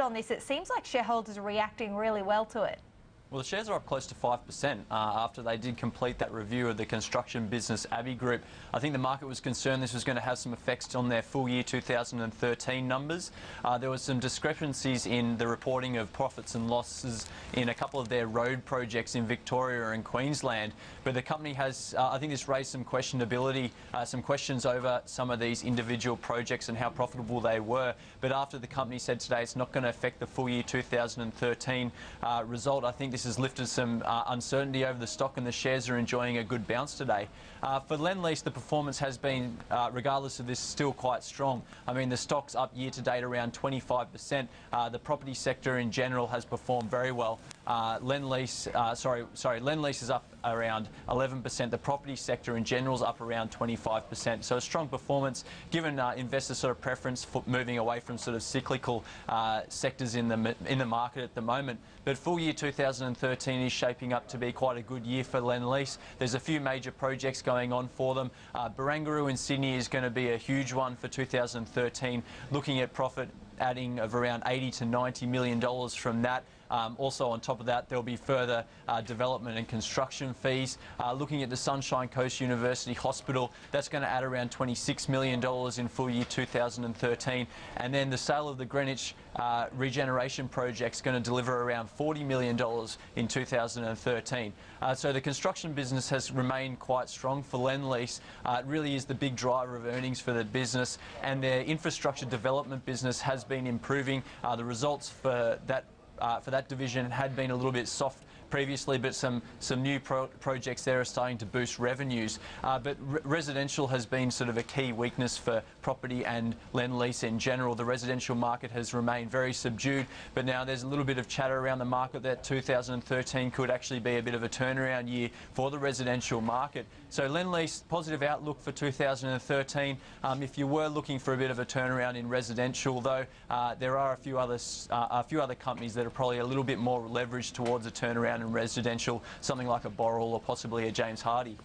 on this, it seems like shareholders are reacting really well to it. Well, the shares are up close to 5% uh, after they did complete that review of the construction business AbiGroup. I think the market was concerned this was going to have some effects on their full year 2013 numbers. Uh, there was some discrepancies in the reporting of profits and losses in a couple of their road projects in Victoria and Queensland. But the company has, uh, I think this raised some questionability, uh, some questions over some of these individual projects and how profitable they were. But after the company said today it's not going to affect the full year 2013 uh, result, I think this has lifted some uh, uncertainty over the stock and the shares are enjoying a good bounce today. Uh, for Lendlease, the performance has been, uh, regardless of this, still quite strong. I mean, the stock's up year to date around 25%. Uh, the property sector in general has performed very well. Uh, Lendlease, uh, sorry, sorry, Lendlease is up around 11%. The property sector in general is up around 25%. So a strong performance, given uh, investor sort of preference for moving away from sort of cyclical uh, sectors in the in the market at the moment. But full year 2013 is shaping up to be quite a good year for Lendlease. There's a few major projects going on for them. Uh, Barangaroo in Sydney is going to be a huge one for 2013, looking at profit adding of around 80 to 90 million dollars from that. Um, also on top of that, there'll be further uh, development and construction fees. Uh, looking at the Sunshine Coast University Hospital, that's going to add around $26 million in full year 2013. And then the sale of the Greenwich uh, regeneration project is going to deliver around $40 million in 2013. Uh, so the construction business has remained quite strong for Lendlease. Uh, it really is the big driver of earnings for the business and their infrastructure development business has been improving. Uh, the results for that uh, for that division had been a little bit soft previously, but some, some new pro projects there are starting to boost revenues. Uh, but re residential has been sort of a key weakness for property and Lendlease in general. The residential market has remained very subdued, but now there's a little bit of chatter around the market that 2013 could actually be a bit of a turnaround year for the residential market. So Lendlease positive outlook for 2013. Um, if you were looking for a bit of a turnaround in residential, though, uh, there are a few other uh, a few other companies that are probably a little bit more leveraged towards a turnaround in residential, something like a Boral or possibly a James Hardie.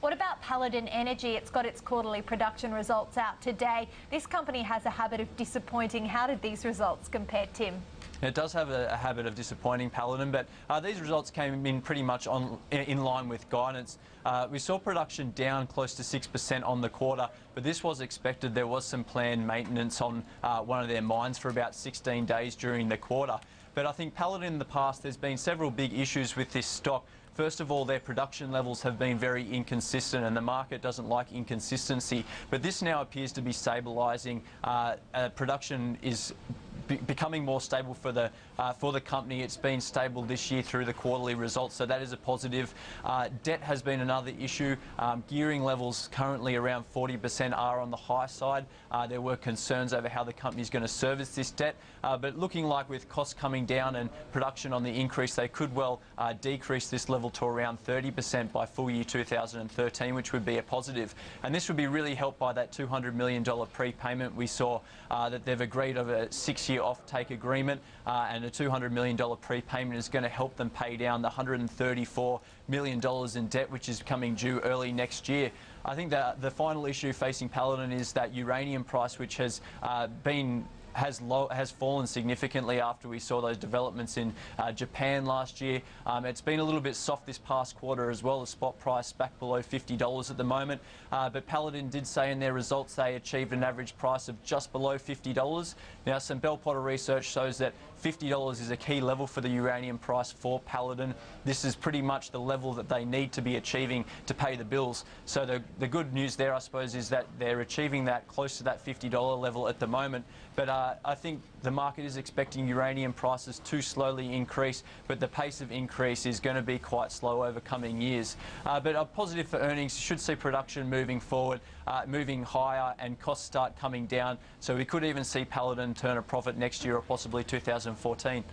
What about Paladin Energy? It's got its quarterly production results out today. This company has a habit of disappointing. How did these results compare, Tim? It does have a, a habit of disappointing Paladin, but uh, these results came in pretty much on in line with guidance. Uh, we saw production down close to 6% on the quarter, but this was expected. There was some planned maintenance on uh, one of their mines for about 16 days during the quarter. But I think Paladin in the past, there's been several big issues with this stock. First of all, their production levels have been very inconsistent and the market doesn't like inconsistency. But this now appears to be stabilising. Uh, uh, production is be becoming more stable for the uh, for the company. It's been stable this year through the quarterly results, so that is a positive. Uh, debt has been another issue. Um, gearing levels currently around 40% are on the high side. Uh, there were concerns over how the company is going to service this debt, uh, but looking like with costs coming down and production on the increase, they could well uh, decrease this level to around 30% by full year 2013, which would be a positive. And this would be really helped by that $200 million prepayment we saw uh, that they've agreed over a six-year year off-take agreement uh, and a $200 million prepayment is going to help them pay down the $134 million in debt which is coming due early next year. I think that the final issue facing Paladin is that uranium price which has uh, been has low, has fallen significantly after we saw those developments in uh, Japan last year. Um, it's been a little bit soft this past quarter as well. The spot price back below $50 at the moment. Uh, but Paladin did say in their results they achieved an average price of just below $50. Now, some Bell Potter research shows that $50 is a key level for the uranium price for Paladin. This is pretty much the level that they need to be achieving to pay the bills. So the, the good news there, I suppose, is that they're achieving that close to that $50 level at the moment. But uh, I think the market is expecting uranium prices to slowly increase, but the pace of increase is going to be quite slow over coming years. Uh, but a positive for earnings should see production moving forward, uh, moving higher and costs start coming down. So we could even see Paladin turn a profit next year or possibly 2014.